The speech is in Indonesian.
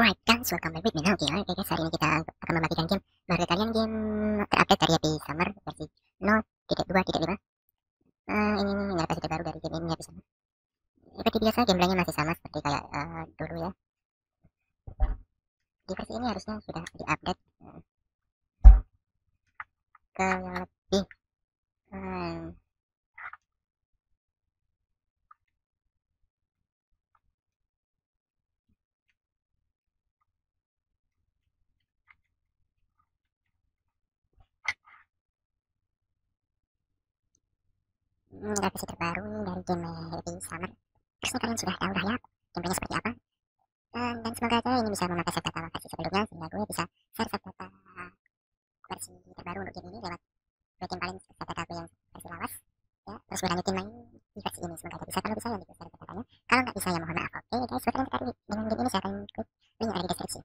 Alright guys, welcome back with me now. Oke okay, guys, hari ini kita akan membagikan game. Baru kalian game terupdate dari Happy Summer versi 0.2.5 uh, Ini ini versi terbaru dari game ini Happy Summer? Seperti biasa gameplaynya masih sama seperti kayak uh, dulu ya. Di versi ini harusnya sudah diupdate uh, ke yang lebih uh, hmm, revisi terbaru nih dari game Happy Summer. Terusnya kalian sudah tahu lah ya gameplaynya seperti apa. Dan, dan semoga aja ini bisa memakai set data versi sebelumnya sehingga gue bisa share set data versi terbaru untuk game ini lewat bikin paling set data gue yang versi lawas. Ya terus gue lanjutin main di versi ini. Semoga aja bisa kalau bisa ya bisa share datanya kalau nggak bisa ya mohon maaf. Oke guys buat kalian tertarik dengan game ini silahkan klik link yang ada di deskripsi